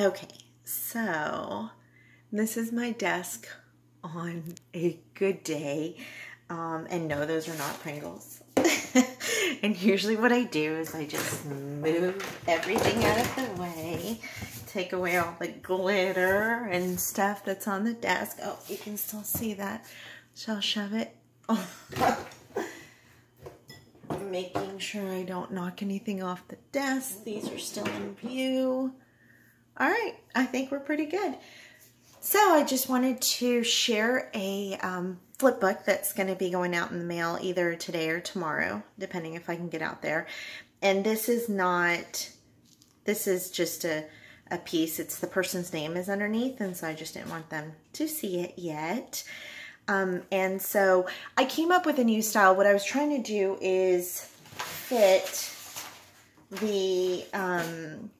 Okay, so this is my desk on a good day. Um, and no, those are not Pringles. and usually what I do is I just move everything out of the way, take away all the glitter and stuff that's on the desk. Oh, you can still see that. So I'll shove it. Making sure I don't knock anything off the desk. These are still in view. All right, I think we're pretty good. So I just wanted to share a um, flip book that's going to be going out in the mail either today or tomorrow, depending if I can get out there. And this is not, this is just a, a piece. It's the person's name is underneath, and so I just didn't want them to see it yet. Um, and so I came up with a new style. What I was trying to do is fit the um,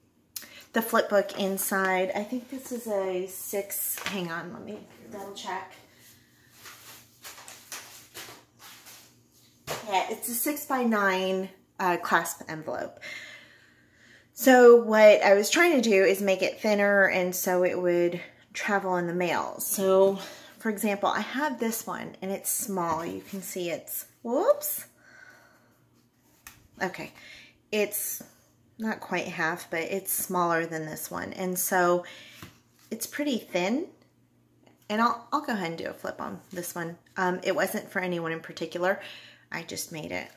the flip book inside. I think this is a six, hang on, let me double check. Yeah, it's a six by nine uh, clasp envelope. So what I was trying to do is make it thinner and so it would travel in the mail. So for example, I have this one and it's small. You can see it's, whoops. Okay, it's not quite half, but it's smaller than this one. And so it's pretty thin. And I'll, I'll go ahead and do a flip on this one. Um, it wasn't for anyone in particular. I just made it.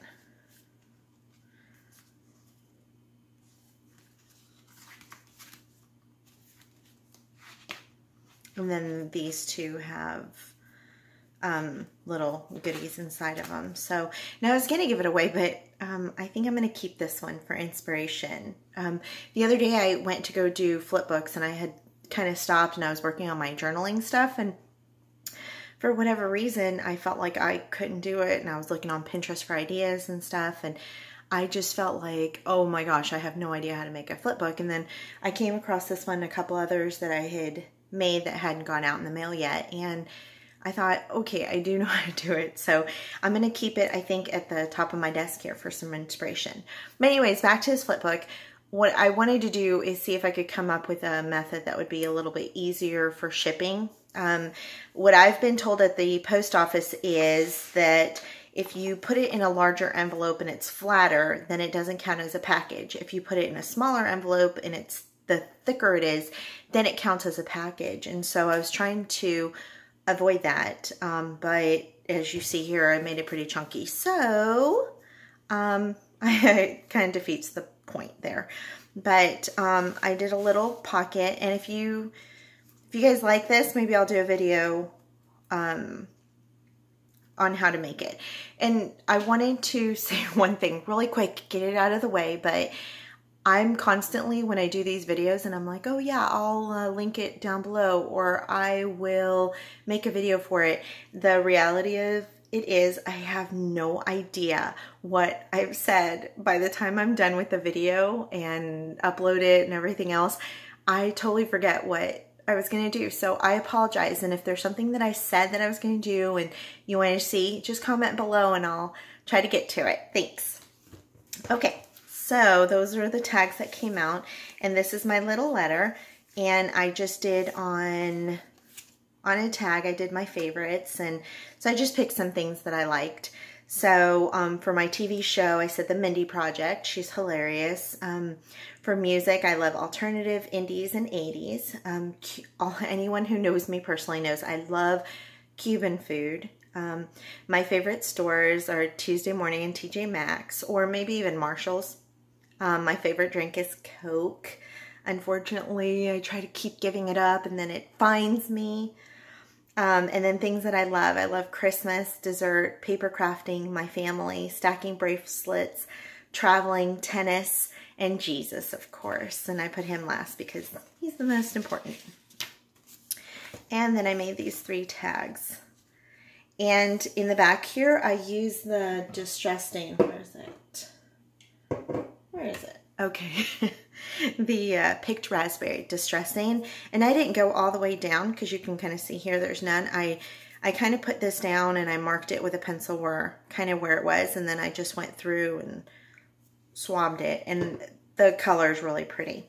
And then these two have um, little goodies inside of them. So now I was going to give it away, but um, I think I'm going to keep this one for inspiration. Um, the other day I went to go do flip books and I had kind of stopped and I was working on my journaling stuff and for whatever reason I felt like I couldn't do it and I was looking on Pinterest for ideas and stuff and I just felt like, oh my gosh, I have no idea how to make a flip book. And then I came across this one, and a couple others that I had made that hadn't gone out in the mail yet. And I thought, okay, I do know how to do it. So I'm going to keep it, I think, at the top of my desk here for some inspiration. But anyways, back to this flip book. What I wanted to do is see if I could come up with a method that would be a little bit easier for shipping. Um, what I've been told at the post office is that if you put it in a larger envelope and it's flatter, then it doesn't count as a package. If you put it in a smaller envelope and it's the thicker it is, then it counts as a package. And so I was trying to avoid that. Um, but as you see here, I made it pretty chunky. So um, it kind of defeats the point there. But um, I did a little pocket. And if you, if you guys like this, maybe I'll do a video um, on how to make it. And I wanted to say one thing really quick, get it out of the way, but I'm constantly, when I do these videos and I'm like, oh yeah, I'll uh, link it down below or I will make a video for it. The reality of it is I have no idea what I've said by the time I'm done with the video and upload it and everything else. I totally forget what I was going to do. So I apologize. And if there's something that I said that I was going to do and you want to see, just comment below and I'll try to get to it. Thanks. Okay. So those are the tags that came out. And this is my little letter. And I just did on, on a tag, I did my favorites. And so I just picked some things that I liked. So um, for my TV show, I said The Mindy Project. She's hilarious. Um, for music, I love alternative, indies, and 80s. Um, all, anyone who knows me personally knows I love Cuban food. Um, my favorite stores are Tuesday Morning and TJ Maxx, or maybe even Marshall's. Um, my favorite drink is Coke. Unfortunately, I try to keep giving it up and then it finds me. Um, and then things that I love. I love Christmas, dessert, paper crafting, my family, stacking bracelets, traveling, tennis, and Jesus, of course. And I put him last because he's the most important. And then I made these three tags. And in the back here, I use the distress stain. Where is it? Where is it? Okay, the uh, picked raspberry distress stain. And I didn't go all the way down because you can kind of see here there's none. I I kind of put this down and I marked it with a pencil where kind of where it was and then I just went through and swabbed it. And the color is really pretty.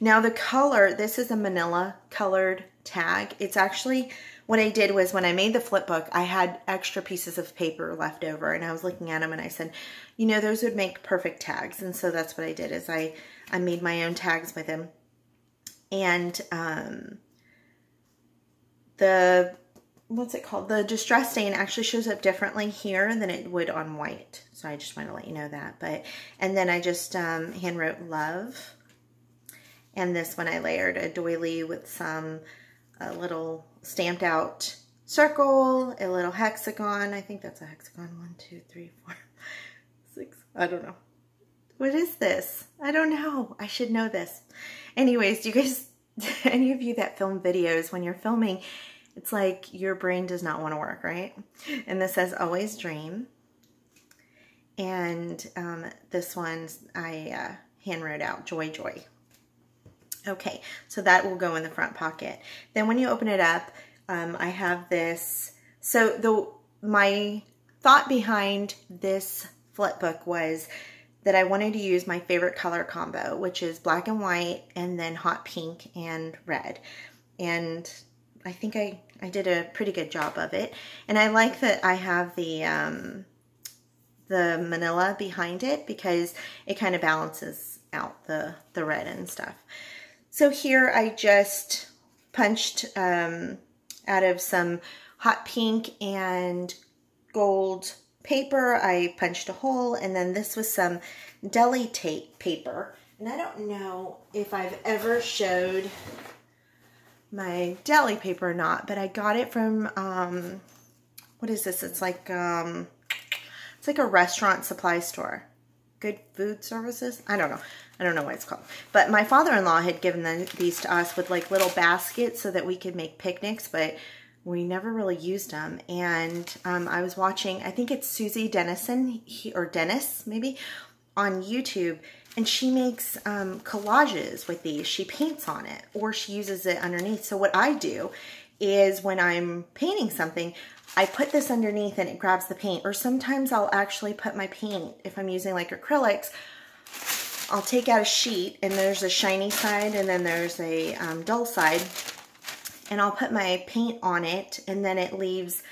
Now the color, this is a manila colored tag. It's actually, what I did was when I made the flip book, I had extra pieces of paper left over and I was looking at them and I said, you know, those would make perfect tags. And so that's what I did is I, I made my own tags with them. And um, the what's it called? The distress stain actually shows up differently here than it would on white. So I just want to let you know that. But And then I just um, hand wrote love. And this one I layered a doily with some a little stamped out circle, a little hexagon. I think that's a hexagon. One, two, three, four, six. I don't know. What is this? I don't know. I should know this. Anyways, do you guys, any of you that film videos, when you're filming, it's like your brain does not want to work, right? And this says always dream. And um, this one I uh, hand wrote out, joy, joy. Okay, so that will go in the front pocket. Then when you open it up, um, I have this. So the my thought behind this flip book was that I wanted to use my favorite color combo, which is black and white and then hot pink and red. And I think I, I did a pretty good job of it. And I like that I have the, um, the manila behind it because it kind of balances out the, the red and stuff. So here I just punched um, out of some hot pink and gold paper. I punched a hole and then this was some deli tape paper. And I don't know if I've ever showed my deli paper or not, but I got it from, um, what is this? It's like, um, it's like a restaurant supply store. Good Food Services? I don't know. I don't know what it's called. But my father-in-law had given them, these to us with like little baskets so that we could make picnics, but we never really used them. And um, I was watching, I think it's Susie Dennison, he, or Dennis maybe, on YouTube. And she makes um, collages with these. She paints on it or she uses it underneath. So what I do is when I'm painting something, I put this underneath and it grabs the paint. Or sometimes I'll actually put my paint, if I'm using like acrylics, I'll take out a sheet and there's a shiny side and then there's a um, dull side and I'll put my paint on it and then it leaves,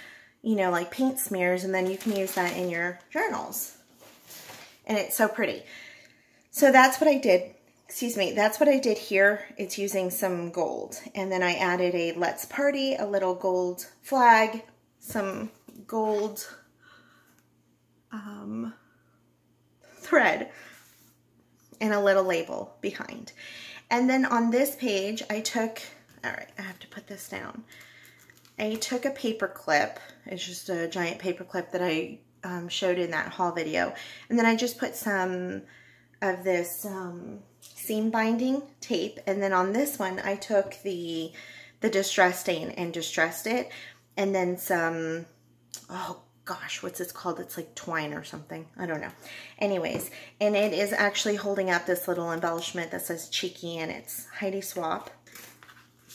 you know, like paint smears and then you can use that in your journals. And it's so pretty. So that's what I did. Excuse me, that's what I did here. It's using some gold. And then I added a Let's Party, a little gold flag, some gold um, thread and a little label behind. And then on this page, I took, all right, I have to put this down. I took a paper clip. It's just a giant paper clip that I um, showed in that haul video. And then I just put some of this um, seam binding tape. And then on this one, I took the, the distress stain and distressed it. And then some, oh gosh, what's this called? It's like twine or something. I don't know. Anyways, and it is actually holding up this little embellishment that says Cheeky and it's Heidi Swapp.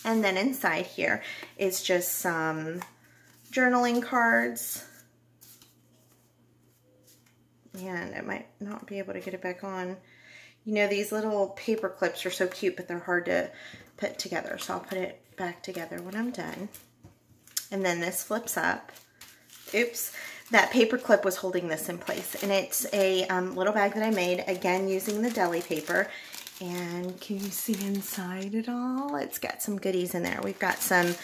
And then inside here is just some journaling cards. And I might not be able to get it back on. You know, these little paper clips are so cute, but they're hard to put together. So I'll put it back together when I'm done. And then this flips up oops, that paper clip was holding this in place. And it's a um, little bag that I made, again, using the deli paper. And can you see inside it all? It's got some goodies in there. We've got some,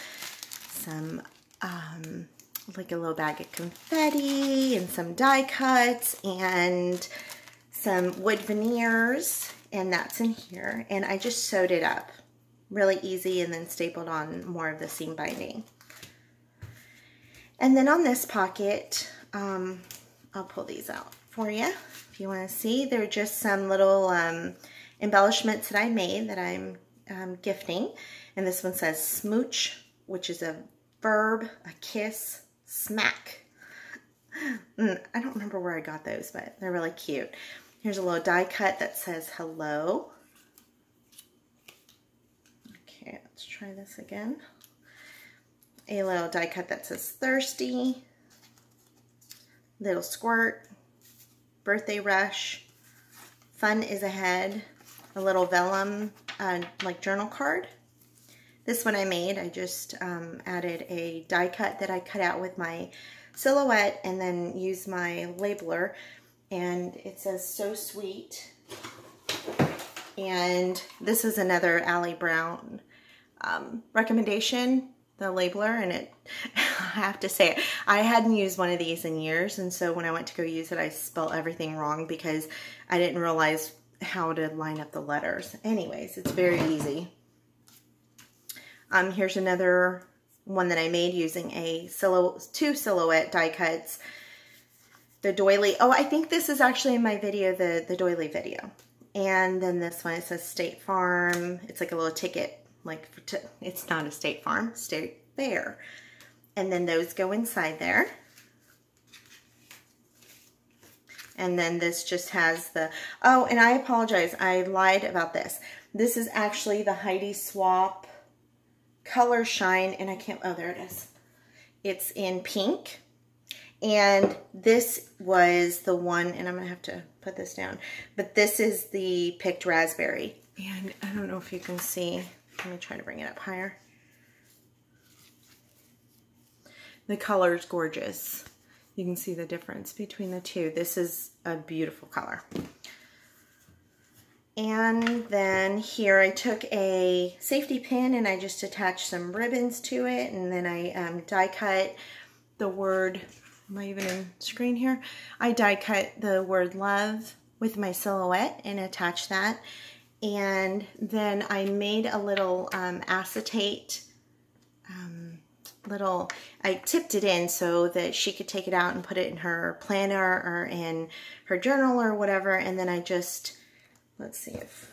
some, um, like a little bag of confetti and some die cuts and some wood veneers. And that's in here. And I just sewed it up really easy and then stapled on more of the seam binding. And then on this pocket, um, I'll pull these out for you if you want to see. They're just some little um, embellishments that I made that I'm um, gifting. And this one says smooch, which is a verb, a kiss, smack. Mm, I don't remember where I got those, but they're really cute. Here's a little die cut that says hello. Okay, let's try this again a little die cut that says thirsty, little squirt, birthday rush, fun is ahead, a little vellum uh, like journal card. This one I made, I just um, added a die cut that I cut out with my silhouette and then used my labeler. And it says, so sweet. And this is another Allie Brown um, recommendation, the labeler, and it, I have to say, I hadn't used one of these in years, and so when I went to go use it, I spelled everything wrong because I didn't realize how to line up the letters. Anyways, it's very easy. Um, here's another one that I made using a two silhouette die cuts. The doily. Oh, I think this is actually in my video, the, the doily video. And then this one, it says State Farm. It's like a little ticket like it's not a State Farm, State Fair. And then those go inside there. And then this just has the, oh, and I apologize, I lied about this. This is actually the Heidi Swapp Color Shine, and I can't, oh, there it is. It's in pink. And this was the one, and I'm gonna have to put this down, but this is the picked raspberry. And I don't know if you can see, let me try to bring it up higher. The color is gorgeous. You can see the difference between the two. This is a beautiful color. And then here I took a safety pin and I just attached some ribbons to it and then I um, die cut the word, am I even in screen here? I die cut the word love with my silhouette and attach that and then I made a little um, acetate um, little, I tipped it in so that she could take it out and put it in her planner or in her journal or whatever. And then I just, let's see if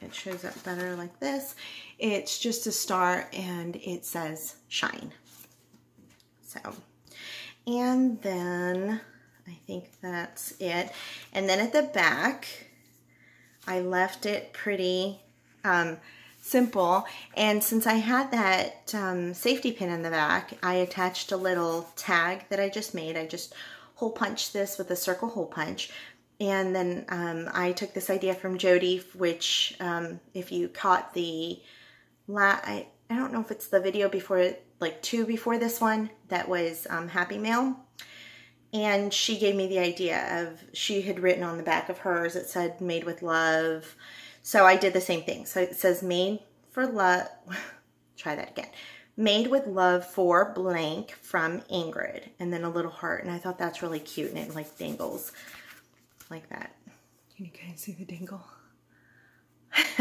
it shows up better like this. It's just a star and it says shine. So, and then I think that's it. And then at the back, I left it pretty um, simple. And since I had that um, safety pin in the back, I attached a little tag that I just made. I just hole punched this with a circle hole punch. And then um, I took this idea from Jody, which um, if you caught the, la I, I don't know if it's the video before, like two before this one, that was um, Happy Mail. And she gave me the idea of she had written on the back of hers it said made with love. So i did the same thing. So it says made for love try that again. Made with love for blank from ingrid. And then a little heart. And i thought that's really cute and it like dangles like that can you guys see the dangle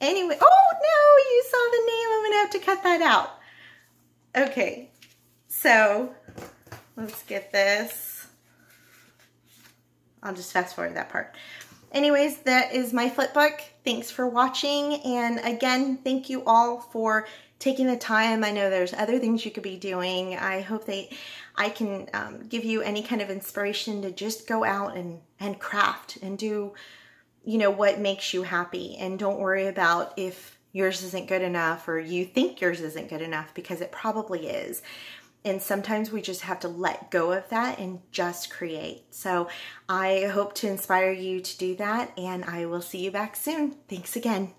anyway oh no you saw the name i'm gonna have to cut that out okay so Let's get this. I'll just fast forward that part. Anyways, that is my flip book. Thanks for watching. And again, thank you all for taking the time. I know there's other things you could be doing. I hope that I can um, give you any kind of inspiration to just go out and, and craft and do, you know, what makes you happy. And don't worry about if yours isn't good enough or you think yours isn't good enough because it probably is. And sometimes we just have to let go of that and just create. So I hope to inspire you to do that and I will see you back soon. Thanks again.